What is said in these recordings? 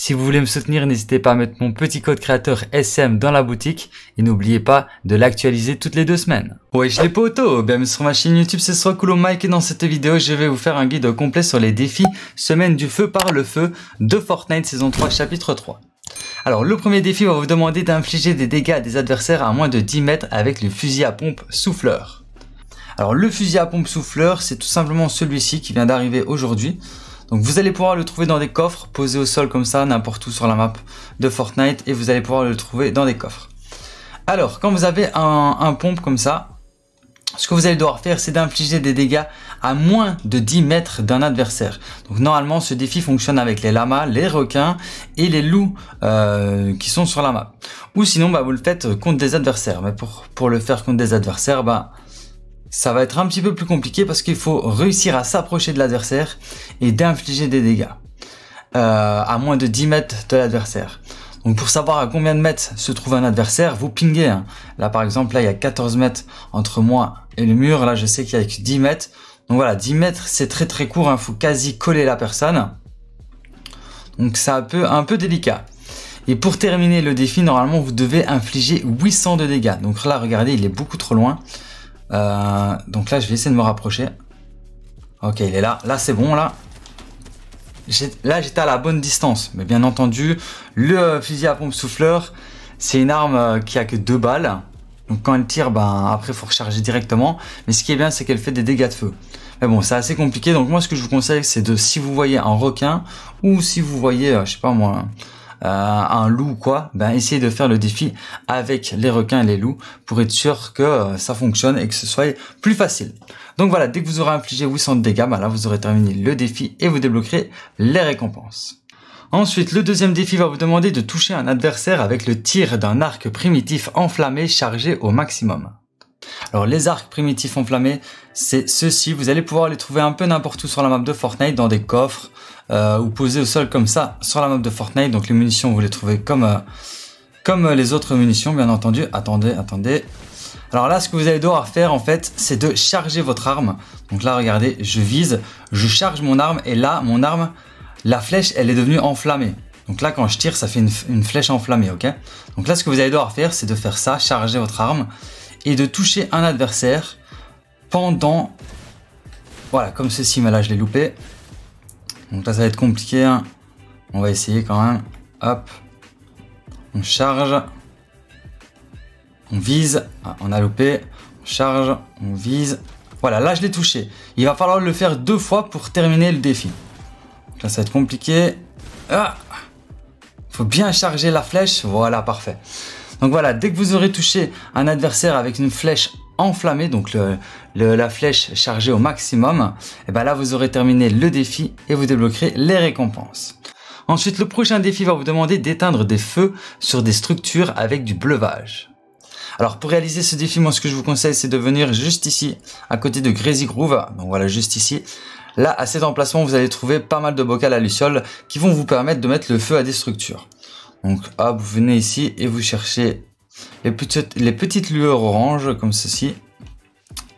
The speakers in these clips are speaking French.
Si vous voulez me soutenir, n'hésitez pas à mettre mon petit code créateur SM dans la boutique et n'oubliez pas de l'actualiser toutes les deux semaines. Wesh les potos, bienvenue sur ma chaîne YouTube, c'est Srokulo Mike et dans cette vidéo, je vais vous faire un guide complet sur les défis Semaine du feu par le feu de Fortnite saison 3 chapitre 3. Alors le premier défi va vous demander d'infliger des dégâts à des adversaires à moins de 10 mètres avec le fusil à pompe souffleur. Alors le fusil à pompe souffleur, c'est tout simplement celui-ci qui vient d'arriver aujourd'hui. Donc vous allez pouvoir le trouver dans des coffres posés au sol comme ça, n'importe où sur la map de Fortnite et vous allez pouvoir le trouver dans des coffres. Alors quand vous avez un, pompe comme ça, ce que vous allez devoir faire c'est d'infliger des dégâts à moins de 10 mètres d'un adversaire. Donc normalement ce défi fonctionne avec les lamas, les requins et les loups euh, qui sont sur la map. Ou sinon bah, vous le faites contre des adversaires. Mais pour, pour le faire contre des adversaires, bah, ça va être un petit peu plus compliqué parce qu'il faut réussir à s'approcher de l'adversaire et d'infliger des dégâts euh, à moins de 10 mètres de l'adversaire. Donc pour savoir à combien de mètres se trouve un adversaire, vous pinguez. Hein. Là par exemple, là il y a 14 mètres entre moi et le mur. Là je sais qu'il y a 10 mètres. Donc voilà, 10 mètres c'est très très court. Il hein. faut quasi coller la personne. Donc c'est un peu, un peu délicat. Et pour terminer le défi, normalement vous devez infliger 800 de dégâts. Donc là regardez, il est beaucoup trop loin. Euh, donc là, je vais essayer de me rapprocher. Ok, il est là. Là, c'est bon, là. Là, j'étais à la bonne distance. Mais bien entendu, le fusil à pompe souffleur, c'est une arme euh, qui a que deux balles. Donc quand elle tire, ben après, il faut recharger directement. Mais ce qui est bien, c'est qu'elle fait des dégâts de feu. Mais bon, c'est assez compliqué. Donc moi, ce que je vous conseille, c'est de, si vous voyez un requin, ou si vous voyez, euh, je sais pas moi, un loup ou quoi, ben essayez de faire le défi avec les requins et les loups pour être sûr que euh, ça fonctionne et que ce soit plus facile. Donc voilà, dès que vous aurez infligé 800 de dégâts, ben là vous aurez terminé le défi et vous débloquerez les récompenses. Ensuite, le deuxième défi va vous demander de toucher un adversaire avec le tir d'un arc primitif enflammé chargé au maximum. Alors les arcs primitifs enflammés, c'est ceux-ci. Vous allez pouvoir les trouver un peu n'importe où sur la map de Fortnite, dans des coffres, euh, ou posés au sol comme ça sur la map de Fortnite. Donc les munitions, vous les trouvez comme, euh, comme les autres munitions, bien entendu. Attendez, attendez. Alors là, ce que vous allez devoir faire, en fait, c'est de charger votre arme. Donc là, regardez, je vise, je charge mon arme, et là, mon arme, la flèche, elle est devenue enflammée. Donc là, quand je tire, ça fait une, une flèche enflammée, ok? Donc là, ce que vous allez devoir faire, c'est de faire ça, charger votre arme, et de toucher un adversaire pendant... Voilà, comme ceci, mais là, je l'ai loupé. Donc là, ça va être compliqué. Hein. On va essayer quand même. Hop. On charge. On vise. Ah, on a loupé. On charge. On vise. Voilà, là, je l'ai touché. Il va falloir le faire deux fois pour terminer le défi. là, ça va être compliqué. Ah faut bien charger la flèche. Voilà, parfait. Donc voilà, dès que vous aurez touché un adversaire avec une flèche enflammée, donc la flèche chargée au maximum, et eh ben là vous aurez terminé le défi et vous débloquerez les récompenses. Ensuite, le prochain défi va vous demander d'éteindre des feux sur des structures avec du bleuvage. Alors pour réaliser ce défi, moi ce que je vous conseille c'est de venir juste ici, à côté de Crazy Groove, donc voilà juste ici. Là, à cet emplacement, vous allez trouver pas mal de bocals à luciole qui vont vous permettre de mettre le feu à des structures. Donc hop, vous venez ici et vous cherchez les petites, lueurs oranges comme ceci.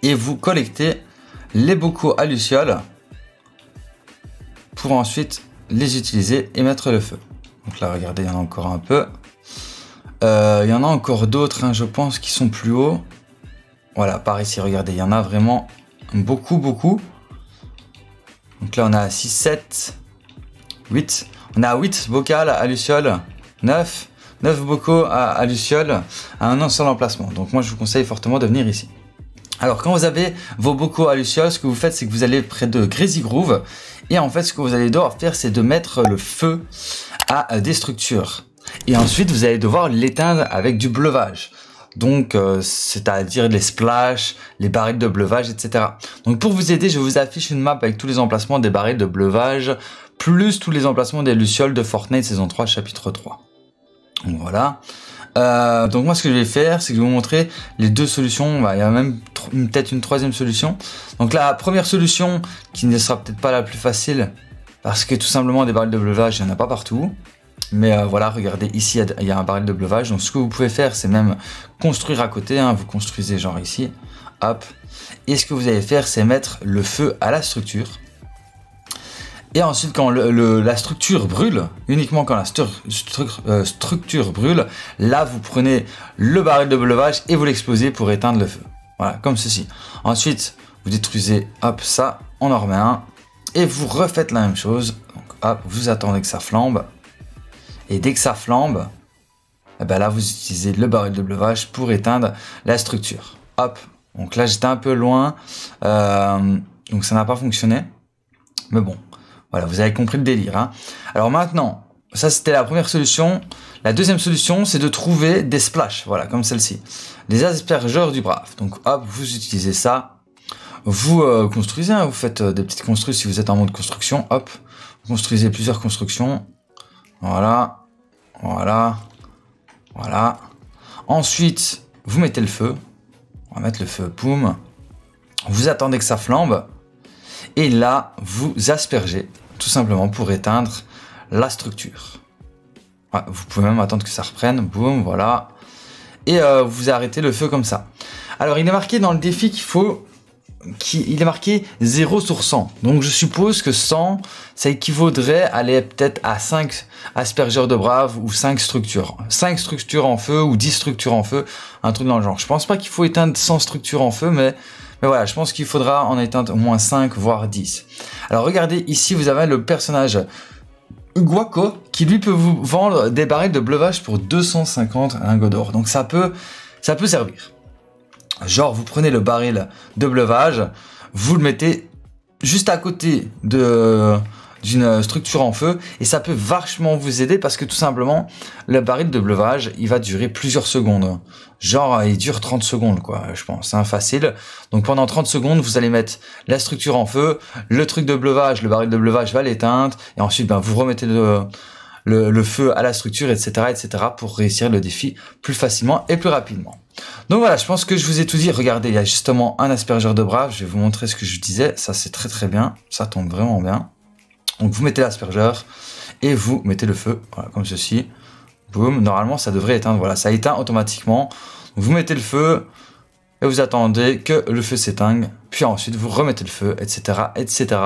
Et vous collectez les bocaux à lucioles pour ensuite les utiliser et mettre le feu. Donc là, regardez, il y en a encore un peu. Euh, il y en a encore d'autres, hein, je pense, qui sont plus hauts. Voilà, par ici, regardez, il y en a vraiment beaucoup, beaucoup. Donc là, on a 6, 7, 8. On a 8 bocales à lucioles 9, 9 bocaux à, à à un seul emplacement. Donc moi je vous conseille fortement de venir ici. Alors quand vous avez vos bocaux à Luciole, ce que vous faites c'est que vous allez près de Crazy Groove et en fait ce que vous allez devoir faire c'est de mettre le feu à des structures. Et ensuite vous allez devoir l'éteindre avec du bleuvage. Donc euh, c'est-à-dire les splashes, les barils de bleuvage, etc. Donc pour vous aider, je vous affiche une map avec tous les emplacements des barils de bleuvage, plus tous les emplacements des Lucioles de Fortnite saison 3 chapitre 3. Voilà. Euh, donc moi ce que je vais faire, c'est que je vais vous montrer les deux solutions. Bah, il y a même peut-être une troisième solution. Donc la première solution, qui ne sera peut-être pas la plus facile, parce que tout simplement des barils de bleuvage, il n'y en a pas partout. Mais euh, voilà, regardez, ici il y a un baril de bleuvage. Donc ce que vous pouvez faire, c'est même construire à côté. Hein. vous construisez genre ici, hop. Et ce que vous allez faire, c'est mettre le feu à la structure. Et ensuite, quand la structure brûle, uniquement quand la euh, structure brûle, là, vous prenez le baril de bleuvage et vous l'explosez pour éteindre le feu. Voilà, comme ceci. Ensuite, vous détruisez, hop, ça, on en remet un. Et vous refaites la même chose. Donc, hop, vous attendez que ça flambe. Et dès que ça flambe, eh ben là, vous utilisez le baril de bleuvage pour éteindre la structure. Hop. Donc là, j'étais un peu loin. Euh, donc ça n'a pas fonctionné. Mais bon, voilà, vous avez compris le délire. Hein. Alors maintenant, ça c'était la première solution. La deuxième solution, c'est de trouver des splashes, voilà, comme celle-ci. Des aspergeurs du brave. Donc hop, vous utilisez ça. Vous euh, construisez, hein, vous faites euh, des petites constructions si vous êtes en mode construction. Hop, vous construisez plusieurs constructions. Voilà, voilà, voilà. Ensuite, vous mettez le feu. On va mettre le feu, boum. Vous attendez que ça flambe. Et là, vous aspergez tout simplement pour éteindre la structure. vous pouvez même attendre que ça reprenne, boum, voilà. Et euh, vous arrêtez le feu comme ça. Alors il est marqué dans le défi qu'il faut... qu'il est marqué 0 sur 100. Donc je suppose que 100, ça équivaudrait à aller peut-être à 5 aspergeurs de brave ou 5 structures. 5 structures en feu ou 10 structures en feu, un truc dans le genre. Je pense pas qu'il faut éteindre 100 structures en feu, mais mais voilà, je pense qu'il faudra en éteindre au moins 5, voire 10. Alors regardez, ici vous avez le personnage Guaco qui lui peut vous vendre des barils de bleuvage pour 250 lingots d'or. Donc ça peut, ça peut servir. Genre vous prenez le baril de bleuvage, vous le mettez juste à côté de d'une structure en feu et ça peut vachement vous aider parce que tout simplement le baril de bleuvage il va durer plusieurs secondes genre il dure 30 secondes quoi je pense hein, facile donc pendant 30 secondes vous allez mettre la structure en feu le truc de bleuvage le baril de bleuvage va l'éteindre et ensuite ben, vous remettez le, le, feu à la structure etc etc pour réussir le défi plus facilement et plus rapidement donc voilà, je pense que je vous ai tout dit. Regardez, il y a justement un aspergeur de brave. Je vais vous montrer ce que je disais. Ça, c'est très très bien. Ça tombe vraiment bien. Donc vous mettez l'aspergeur et vous mettez le feu, comme ceci. Boum, normalement ça devrait éteindre, voilà, ça éteint automatiquement. Vous mettez le feu et vous attendez que le feu s'éteigne, puis ensuite vous remettez le feu, etc., etc.,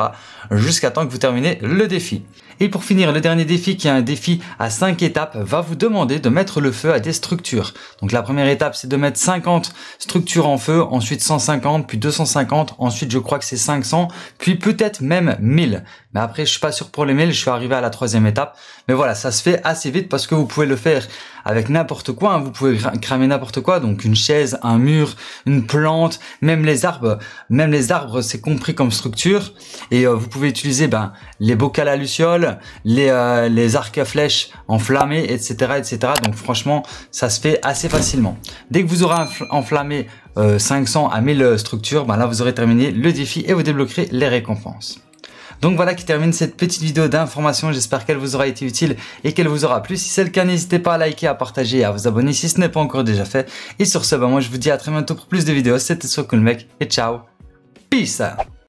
jusqu'à temps que vous terminez le défi. Et pour finir, le dernier défi qui est un défi à 5 étapes va vous demander de mettre le feu à des structures. Donc la première étape c'est de mettre 50 structures en feu, ensuite 150, puis 250, ensuite je crois que c'est 500, puis peut-être même 1000. Mais après je suis pas sûr pour les 1000, je suis arrivé à la troisième étape. Mais voilà, ça se fait assez vite parce que vous pouvez le faire avec n'importe quoi, hein. vous pouvez cramer n'importe quoi, donc une chaise, un mur, une plante, même les arbres, même les arbres c'est compris comme structure. Et euh, vous pouvez utiliser ben, les bocals à lucioles, les, euh, les arcs à flèches enflammés, etc., etc. Donc franchement, ça se fait assez facilement. Dès que vous aurez enflammé 500 euh, à 1000 structures, ben là vous aurez terminé le défi et vous débloquerez les récompenses. Donc voilà qui termine cette petite vidéo d'information. J'espère qu'elle vous aura été utile et qu'elle vous aura plu. Si c'est le cas, n'hésitez pas à liker, à partager et à vous abonner si ce n'est pas encore déjà fait. Et sur ce, ben moi je vous dis à très bientôt pour plus de vidéos. C'était Cool Mec et ciao. Peace